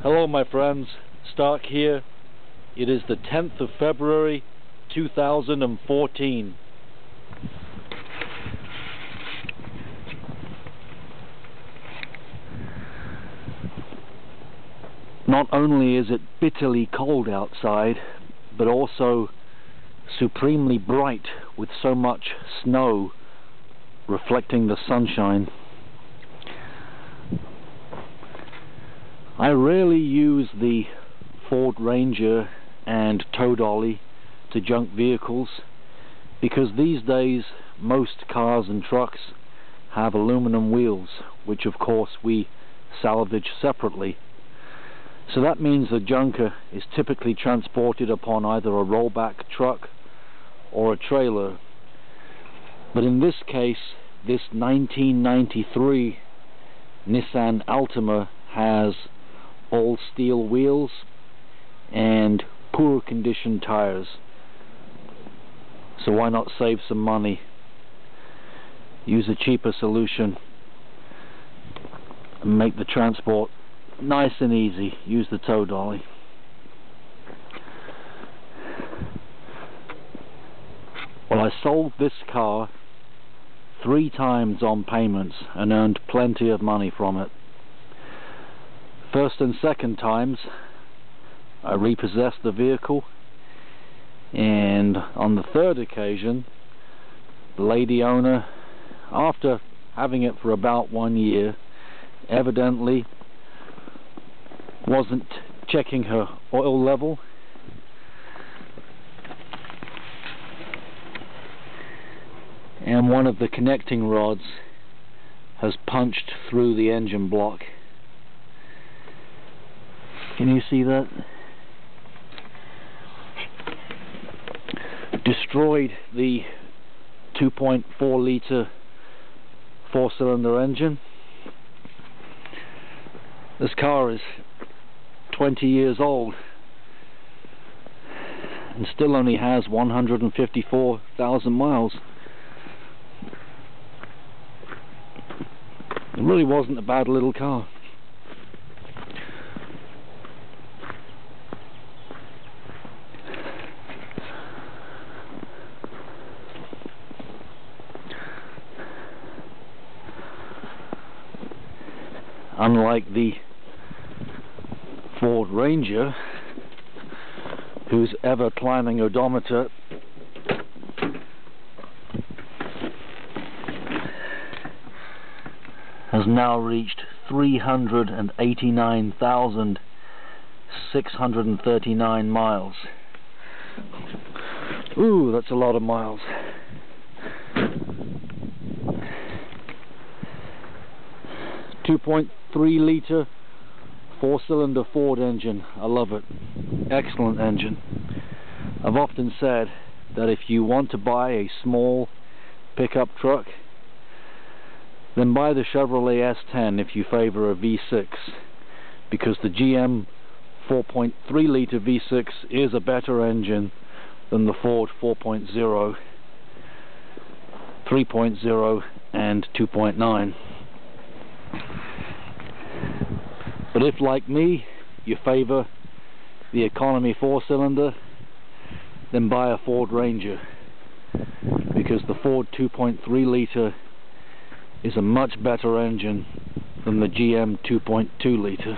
Hello my friends, Stark here. It is the 10th of February 2014. Not only is it bitterly cold outside, but also supremely bright with so much snow reflecting the sunshine. I rarely use the Ford Ranger and tow dolly to junk vehicles because these days most cars and trucks have aluminum wheels which of course we salvage separately. So that means the junker is typically transported upon either a rollback truck or a trailer. But in this case this 1993 Nissan Altima has all steel wheels and poor condition tires. So why not save some money? Use a cheaper solution. And make the transport nice and easy. Use the tow dolly. Well I sold this car three times on payments and earned plenty of money from it first and second times I repossessed the vehicle. And on the third occasion the lady owner after having it for about one year evidently wasn't checking her oil level. And one of the connecting rods has punched through the engine block can you see that? Destroyed the 2.4 litre four cylinder engine. This car is 20 years old and still only has 154,000 miles. It really wasn't a bad little car. Unlike the Ford Ranger whose ever climbing odometer has now reached 389,639 miles. Ooh, that's a lot of miles. 2.3 litre four cylinder Ford engine. I love it. Excellent engine. I've often said that if you want to buy a small pickup truck then buy the Chevrolet S10 if you favor a V6 because the GM 4.3 litre V6 is a better engine than the Ford 4.0 3.0 and 2.9 But if, like me, you favour the economy four-cylinder, then buy a Ford Ranger. Because the Ford 2.3 litre is a much better engine than the GM 2.2 litre.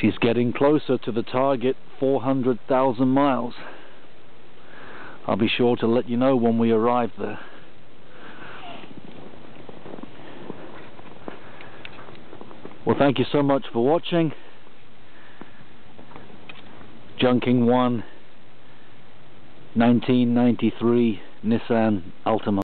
She's getting closer to the target 400,000 miles. I'll be sure to let you know when we arrive there. Well, thank you so much for watching. Junking 1 1993 Nissan Altima.